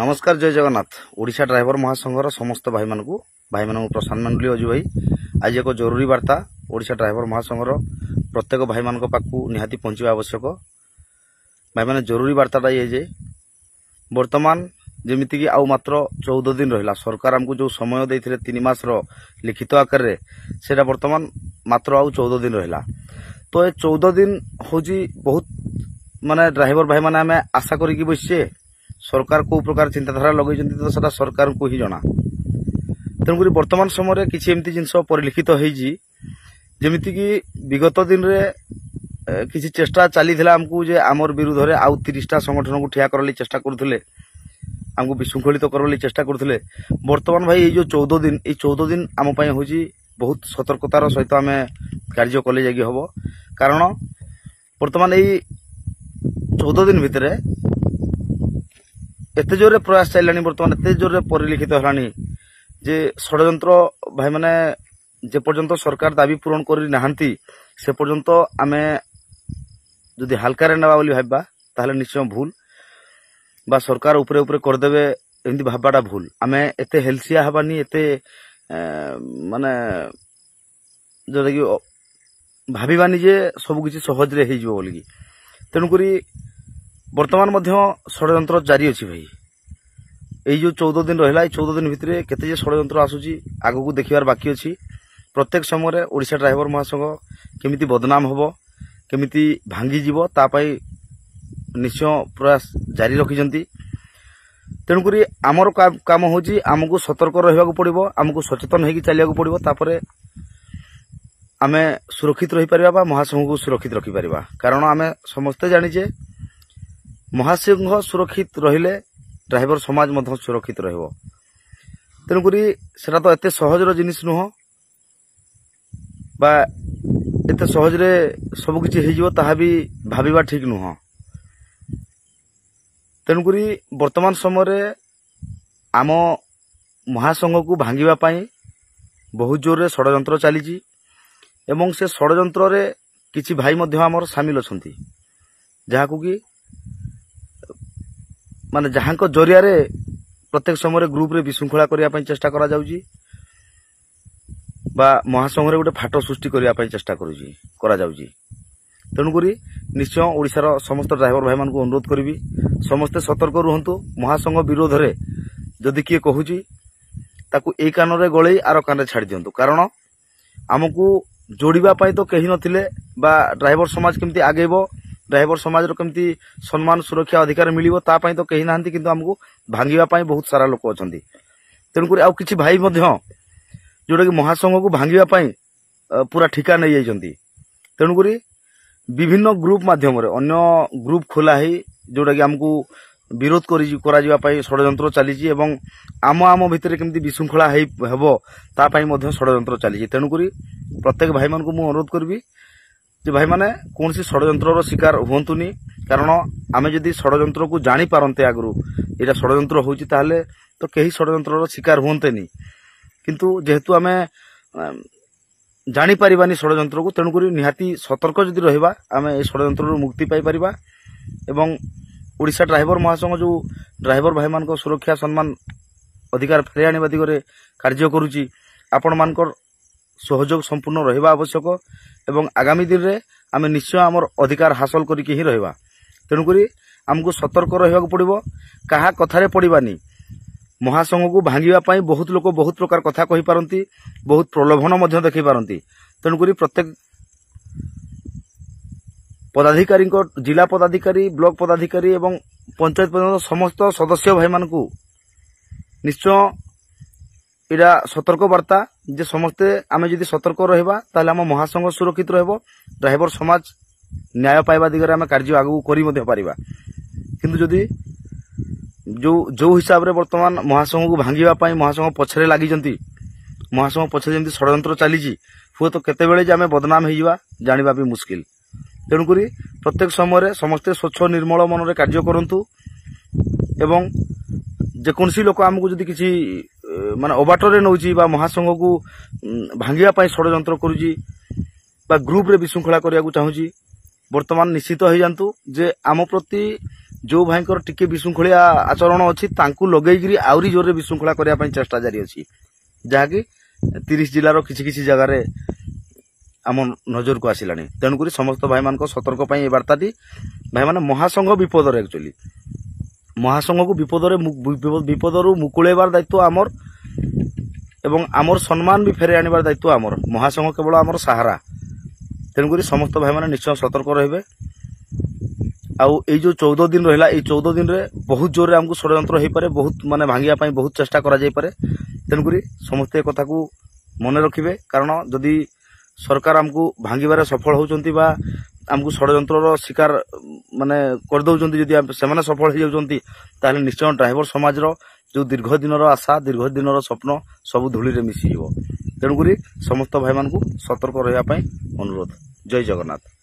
নমস্কার জয় জগন্নাথ ଓଡ଼ିଶା ଡ୍ରାଇଭର ମହାସଂଘର ସମସ୍ତ ଭାଇମାନଙ୍କୁ ଭାଇମାନଙ୍କୁ ପ୍ରଶାନ୍ତ ମଣ୍ଡଳୀ ଅଜୁ ଭାଇ ଆଜି ଏକ ଜରୁରୀ ବାର୍ତ୍ତା ଓଡ଼ିଶା ଡ୍ରାଇଭର ମହାସଂଘର ପ୍ରତ୍ୟେକ ଭାଇମାନଙ୍କ ପାଖକୁ ନିହାତି ପହଞ୍ଚିବା ଆବଶ୍ୟକ ଭାଇମାନେ ଜରୁରୀ ବାର୍ତ୍ତାଟା ଇଏ ଯେ ବର୍ତ୍ତମାନ ଯେମିତିକି ଆଉ ମାତ୍ର ଚଉଦ ଦିନ ରହିଲା ସରକାର ଆମକୁ ଯେଉଁ ସମୟ ଦେଇଥିଲେ ତିନି ମାସର ଲିଖିତ ଆକାରରେ ସେଇଟା ବର୍ତ୍ତମାନ ମାତ୍ର ଆଉ ଚଉଦ ଦିନ ରହିଲା ତ ଏ ଚଉଦ ଦିନ ହେଉଛି ବହୁତ ମାନେ ଡ୍ରାଇଭର ଭାଇମାନେ ଆମେ ଆଶା କରିକି ବସିଛେ সরকার কেউ প্রকার চিন্তাধারা লগাইছেন তো সেটা সরকারকে হি জনা তেমনি বর্তমান সময়ের কিছু এমতি জিনিস পরিলক্ষিত হয়েছি যেমিতিকি বিগত দিনে কিছু চেষ্টা চালিয়েছিল আমি যে আমার বিরুদ্ধে আউ তিরিশটা সংগঠনকে ঠিয়া করার চেষ্টা করুলে আমি বিশৃঙ্খলিত করার চেষ্টা করুলে বর্তমান ভাই এই যে চৌদ দিন এই চৌদ দিন আমি হচ্ছে বহুত সতর্কতার সহিত আমি কার্য কলে যাই হব কারণ বর্তমান এই চৌদ দিন ভিতরে ଏତେ ଜୋରରେ ପ୍ରୟାସ ଚାଲିଲାଣି ବର୍ତ୍ତମାନ ଏତେ ଜୋରରେ ପରିଲିଖିତ ହେଲାଣି ଯେ ଷଡ଼ଯନ୍ତ୍ର ଭାଇମାନେ ଯେପର୍ଯ୍ୟନ୍ତ ସରକାର ଦାବି ପୂରଣ କରିନାହାନ୍ତି ସେ ପର୍ଯ୍ୟନ୍ତ ଆମେ ଯଦି ହାଲକାରେ ନେବା ବୋଲି ଭାବିବା ତାହେଲେ ନିଶ୍ଚୟ ଭୁଲ ବା ସରକାର ଉପରେ ଉପରେ କରିଦେବେ ଏମିତି ଭାବିବାଟା ଭୁଲ ଆମେ ଏତେ ହେଲ୍ସିଆ ହେବାନି ଏତେ ମାନେ ଯେଉଁଟାକି ଭାବିବାନି ଯେ ସବୁକିଛି ସହଜରେ ହେଇଯିବ ବୋଲିକି ତେଣୁକରି বর্তমান মধ্যে ষড়যন্ত্র জারি অছি ভাই এই যে চৌদ দিন রহলা এই চৌদ দিন ভিতরে কেতে যে ষড়যন্ত্র আসুচি আগুক দেখিবার বাকি অছি প্রত্যেক সময় ওড়শা ড্রাইভর মহাসংঘ কেমিতি বদনাম হব কেমিতি ভাঙ্গিযিব তা পাই নিশ্চয় প্রয়াস জারি রাখিছেন তেমকি আমার কাম হচ্ছে আমি সতর্ক রহবাক পড়ব আমি সচেতন হয়ে চালিয়া পড়ব তাপরে আমি সুরক্ষিত রহিপার বা মহাসংঘকে সুরক্ষিত রাখিপার কারণ আমি সমস্তে জাঁচে ମହାସିଂହ ସୁରକ୍ଷିତ ରହିଲେ ଡ୍ରାଇଭର ସମାଜ ମଧ୍ୟ ସୁରକ୍ଷିତ ରହିବ ତେଣୁକରି ସେଟା ତ ଏତେ ସହଜର ଜିନିଷ ନୁହଁ ବା ଏତେ ସହଜରେ ସବୁକିଛି ହୋଇଯିବ ତାହା ବି ଭାବିବା ଠିକ୍ ନୁହଁ ତେଣୁକରି ବର୍ତ୍ତମାନ ସମୟରେ ଆମ ମହାସଂଘକୁ ଭାଙ୍ଗିବା ପାଇଁ ବହୁତ ଜୋରରେ ଷଡ଼ଯନ୍ତ୍ର ଚାଲିଛି ଏବଂ ସେ ଷଡ଼ଯନ୍ତ୍ରରେ କିଛି ଭାଇ ମଧ୍ୟ ଆମର ସାମିଲ ଅଛନ୍ତି ଯାହାକୁ କି ମାନେ ଯାହାଙ୍କ ଜରିଆରେ ପ୍ରତ୍ୟେକ ସମୟରେ ଗ୍ରୁପରେ ବିଶୃଙ୍ଖଳା କରିବା ପାଇଁ ଚେଷ୍ଟା କରାଯାଉଛି ବା ମହାସଂଘରେ ଗୋଟେ ଫାଟ ସୃଷ୍ଟି କରିବା ପାଇଁ ଚେଷ୍ଟା କରୁଛି କରାଯାଉଛି ତେଣୁକରି ନିଶ୍ଚୟ ଓଡ଼ିଶାର ସମସ୍ତ ଡ୍ରାଇଭର ଭାଇମାନଙ୍କୁ ଅନୁରୋଧ କରିବି ସମସ୍ତେ ସତର୍କ ରୁହନ୍ତୁ ମହାସଂଘ ବିରୋଧରେ ଯଦି କିଏ କହୁଛି ତାକୁ ଏଇ କାନରେ ଗଳେଇ ଆର କାନରେ ଛାଡ଼ି ଦିଅନ୍ତୁ କାରଣ ଆମକୁ ଯୋଡ଼ିବା ପାଇଁ ତ କେହି ନଥିଲେ ବା ଡ୍ରାଇଭର ସମାଜ କେମିତି ଆଗେଇବ ଡ୍ରାଇଭର ସମାଜର କେମିତି ସମ୍ମାନ ସୁରକ୍ଷା ଅଧିକାର ମିଳିବ ତା ପାଇଁ ତ କେହି ନାହାନ୍ତି କିନ୍ତୁ ଆମକୁ ଭାଙ୍ଗିବା ପାଇଁ ବହୁତ ସାରା ଲୋକ ଅଛନ୍ତି ତେଣୁକରି ଆଉ କିଛି ଭାଇ ମଧ୍ୟ ଯେଉଁଟାକି ମହାସଂଘକୁ ଭାଙ୍ଗିବା ପାଇଁ ପୁରା ଠିକା ନେଇଯାଇଛନ୍ତି ତେଣୁକରି ବିଭିନ୍ନ ଗ୍ରୁପ୍ ମାଧ୍ୟମରେ ଅନ୍ୟ ଗ୍ରୁପ୍ ଖୋଲା ହୋଇ ଯେଉଁଟାକି ଆମକୁ ବିରୋଧ କରି କରାଯିବା ପାଇଁ ଷଡ଼ଯନ୍ତ୍ର ଚାଲିଛି ଏବଂ ଆମ ଆମ ଭିତରେ କେମିତି ବିଶୃଙ୍ଖଳା ହେଇ ହେବ ତା ପାଇଁ ମଧ୍ୟ ଷଡ଼ଯନ୍ତ୍ର ଚାଲିଛି ତେଣୁକରି ପ୍ରତ୍ୟେକ ଭାଇମାନଙ୍କୁ ମୁଁ ଅନୁରୋଧ କରିବି ଯେ ଭାଇମାନେ କୌଣସି ଷଡ଼ଯନ୍ତ୍ରର ଶିକାର ହୁଅନ୍ତୁନି କାରଣ ଆମେ ଯଦି ଷଡ଼ଯନ୍ତ୍ରକୁ ଜାଣିପାରନ୍ତେ ଆଗରୁ ଏଇଟା ଷଡ଼ଯନ୍ତ୍ର ହେଉଛି ତାହେଲେ ତ କେହି ଷଡ଼ଯନ୍ତ୍ରର ଶିକାର ହୁଅନ୍ତେନି କିନ୍ତୁ ଯେହେତୁ ଆମେ ଜାଣିପାରିବାନି ଷଡ଼ଯନ୍ତ୍ରକୁ ତେଣୁକରି ନିହାତି ସତର୍କ ଯଦି ରହିବା ଆମେ ଏ ଷଡ଼ଯନ୍ତ୍ରରୁ ମୁକ୍ତି ପାଇପାରିବା ଏବଂ ଓଡ଼ିଶା ଡ୍ରାଇଭର ମହାସଂଘ ଯେଉଁ ଡ୍ରାଇଭର ଭାଇମାନଙ୍କ ସୁରକ୍ଷା ସମ୍ମାନ ଅଧିକାର ଫେରାଇ ଆଣିବା ଦିଗରେ କାର୍ଯ୍ୟ କରୁଛି ଆପଣମାନଙ୍କର ସହଯୋଗ ସମ୍ପୂର୍ଣ୍ଣ ରହିବା ଆବଶ୍ୟକ ଏବଂ ଆଗାମୀ ଦିନରେ ଆମେ ନିଶ୍ଚୟ ଆମର ଅଧିକାର ହାସଲ କରିକି ହିଁ ରହିବା ତେଣୁକରି ଆମକୁ ସତର୍କ ରହିବାକୁ ପଡ଼ିବ କାହା କଥାରେ ପଡ଼ିବାନି ମହାସଂଘକୁ ଭାଙ୍ଗିବା ପାଇଁ ବହୁତ ଲୋକ ବହୁତ ପ୍ରକାର କଥା କହିପାରନ୍ତି ବହୁତ ପ୍ରଲୋଭନ ମଧ୍ୟ ଦେଖାଇପାରନ୍ତି ତେଣୁକରି ପ୍ରତ୍ୟେକ ପଦାଧିକାରୀଙ୍କ ଜିଲ୍ଲା ପଦାଧିକାରୀ ବ୍ଲକ ପଦାଧିକାରୀ ଏବଂ ପଞ୍ଚାୟତ ପର୍ଯ୍ୟନ୍ତ ସମସ୍ତ ସଦସ୍ୟ ଭାଇମାନଙ୍କୁ ନିଶ୍ଚୟ এটা সতর্কবার্তা যে ସମସ୍ତେ ଆମେ ଯଦି ସତର୍କ ରହିବା ତାହେଲେ ଆମ ମହାସଂଘ ସୁରକ୍ଷିତ ରହିବ ଡ୍ରାଇଭର ସମାଜ ନ୍ୟାୟ ପାଇବା ଦିଗରେ ଆମେ କାର୍ଯ୍ୟ ଆଗକୁ କରି ମଧ୍ୟ ପାରିବା କିନ୍ତୁ ଯଦି ଯେଉଁ ଯେଉଁ ହିସାବରେ ବର୍ତ୍ତମାନ ମହାସଂଘକୁ ଭାଙ୍ଗିବା ପାଇଁ ମହାସଂଘ ପଛରେ ଲାଗିଛନ୍ତି ମହାସଂଘ ପଛରେ ଯେମିତି ଷଡ଼ଯନ୍ତ୍ର ଚାଲିଛି ହୁଏତ କେତେବେଳେ ଯେ ଆମେ ବଦନାମ ହେଇଯିବା ଜାଣିବା ବି ମୁସ୍କିଲ ତେଣୁକରି ପ୍ରତ୍ୟେକ ସମୟରେ ସମସ୍ତେ ସ୍ୱଚ୍ଛ ନିର୍ମଳ ମନରେ କାର୍ଯ୍ୟ କରନ୍ତୁ ଏବଂ ଯେକୌଣସି ଲୋକ ଆମକୁ ଯଦି କିଛି ମାନେ ଅବାଟରେ ନେଉଛି ବା ମହାସଂଘକୁ ଭାଙ୍ଗିବା ପାଇଁ ଷଡ଼ଯନ୍ତ୍ର କରୁଛି ବା ଗ୍ରୁପ୍ରେ ବିଶୃଙ୍ଖଳା କରିବାକୁ ଚାହୁଁଛି ବର୍ତ୍ତମାନ ନିଶ୍ଚିତ ହେଇଯାଆନ୍ତୁ ଯେ ଆମ ପ୍ରତି ଯେଉଁ ଭାଇଙ୍କର ଟିକେ ବିଶୃଙ୍ଖଳିଆ ଆଚରଣ ଅଛି ତାଙ୍କୁ ଲଗେଇକିରି ଆହୁରି ଜୋରରେ ବିଶୃଙ୍ଖଳା କରିବା ପାଇଁ ଚେଷ୍ଟା ଜାରି ଅଛି ଯାହାକି ତିରିଶ ଜିଲ୍ଲାର କିଛି କିଛି ଜାଗାରେ ଆମ ନଜରକୁ ଆସିଲାଣି ତେଣୁକରି ସମସ୍ତ ଭାଇମାନଙ୍କ ସତର୍କ ପାଇଁ ଏ ବାର୍ତ୍ତାଟି ଭାଇମାନେ ମହାସଂଘ ବିପଦରେ ଆକ୍ଚୁଆଲି ମହାସଂଘକୁ ବିପଦରେ ବିପଦରୁ ମୁକୁଳେଇବାର ଦାୟିତ୍ୱ ଆମର ଏବଂ ଆମର ସମ୍ମାନ ବି ଫେରାଇ ଆଣିବାର ଦାୟିତ୍ୱ ଆମର ମହାସଂଘ କେବଳ ଆମର ସାହାରା ତେଣୁକରି ସମସ୍ତ ଭାଇମାନେ ନିଶ୍ଚୟ ସତର୍କ ରହିବେ ଆଉ ଏଇ ଯେଉଁ ଚଉଦ ଦିନ ରହିଲା ଏଇ ଚଉଦ ଦିନରେ ବହୁତ ଜୋରରେ ଆମକୁ ଷଡ଼ଯନ୍ତ୍ର ହେଇପାରେ ବହୁତ ମାନେ ଭାଙ୍ଗିବା ପାଇଁ ବହୁତ ଚେଷ୍ଟା କରାଯାଇପାରେ ତେଣୁକରି ସମସ୍ତେ ଏ କଥାକୁ ମନେ ରଖିବେ କାରଣ ଯଦି ସରକାର ଆମକୁ ଭାଙ୍ଗିବାରେ ସଫଳ ହେଉଛନ୍ତି ବା ଆମକୁ ଷଡ଼ଯନ୍ତ୍ରର ଶିକାର ମାନେ କରିଦେଉଛନ୍ତି ଯଦି ସେମାନେ ସଫଳ ହେଇଯାଉଛନ୍ତି ତାହେଲେ ନିଶ୍ଚୟ ଡ୍ରାଇଭର ସମାଜର ଯେଉଁ ଦୀର୍ଘ ଦିନର ଆଶା ଦୀର୍ଘ ଦିନର ସ୍ୱପ୍ନ ସବୁ ଧୂଳିରେ ମିଶିଯିବ ତେଣୁକରି ସମସ୍ତ ଭାଇମାନଙ୍କୁ ସତର୍କ ରହିବା ପାଇଁ ଅନୁରୋଧ ଜୟ ଜଗନ୍ନାଥ